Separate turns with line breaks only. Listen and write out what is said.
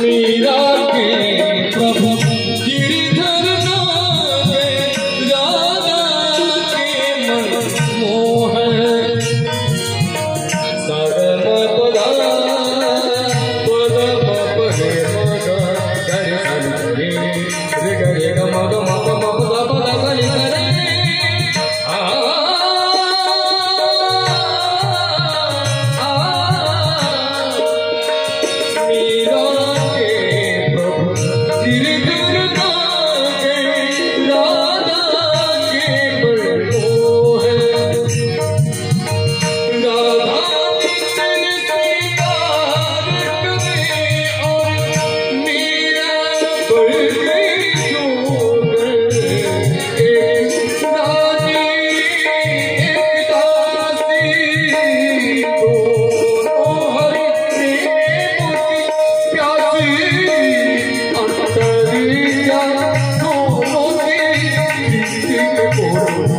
mirar que